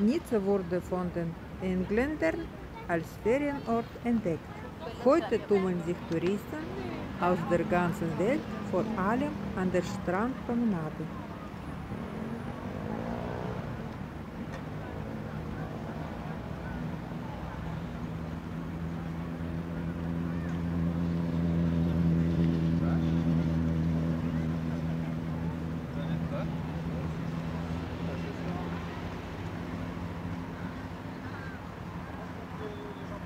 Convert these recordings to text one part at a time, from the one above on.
Nizza wurde von den Engländern als Ferienort entdeckt. Heute tummeln sich Touristen aus der ganzen Welt vor allem an der Strandpromenade.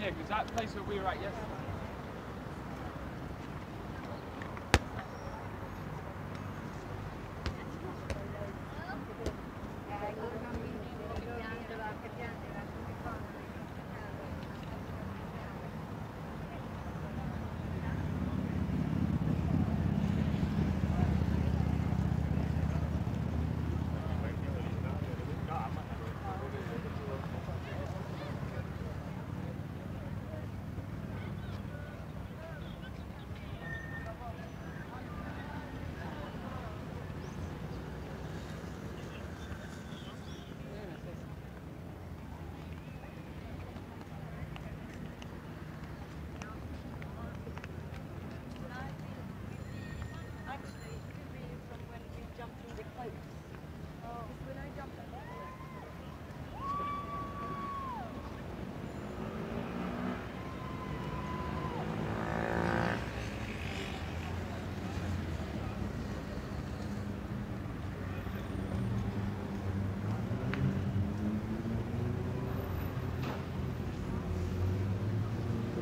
Yeah, because that place where we were at yesterday.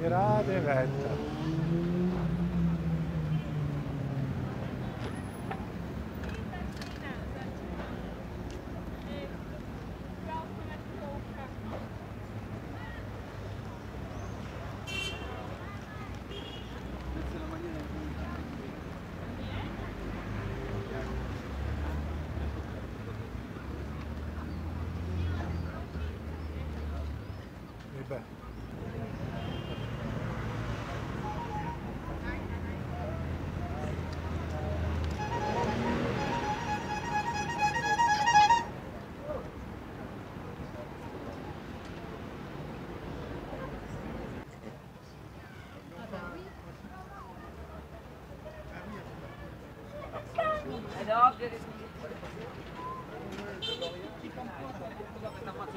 Grade retta. Eh beh.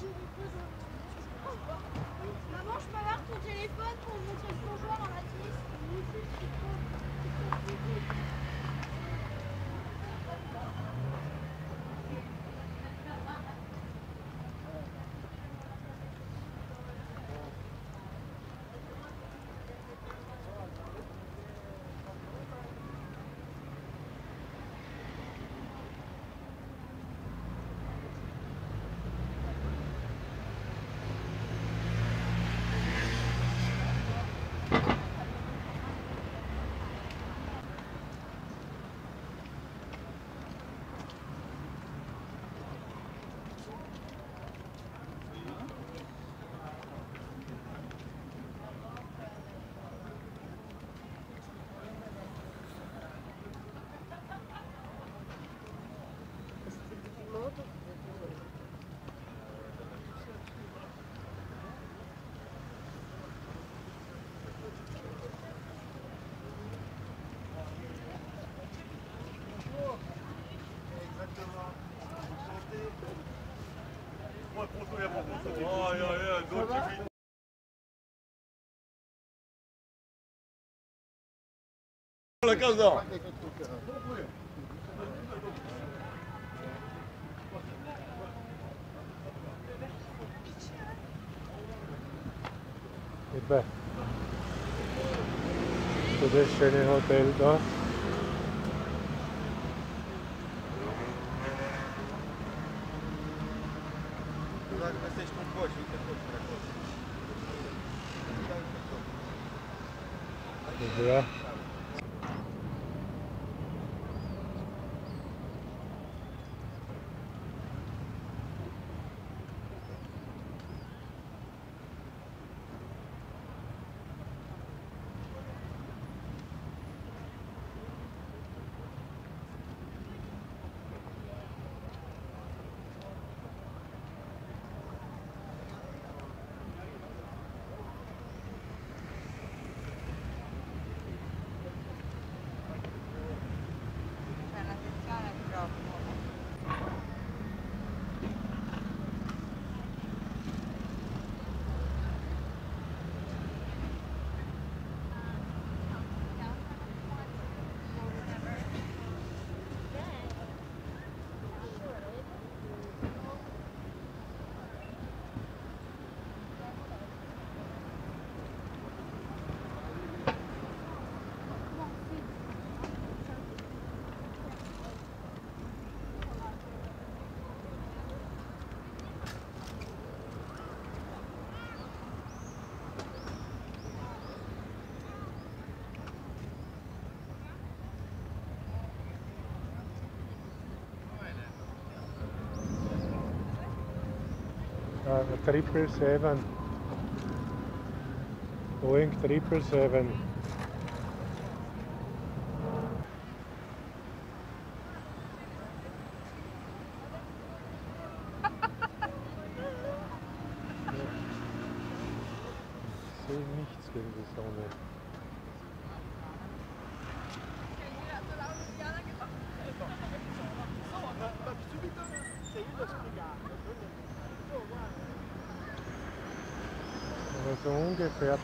Maman, je peux avoir ton téléphone pour montrer ton joueur la matrice. La casa. E beh, to je schöne Hotel da. Dacă găsești un coș, uite coș pe acolo. Dobra. Uh, triple seven. Boeing triple seven. Ich sehe nichts gegen die Sonne. Aber so ungefähr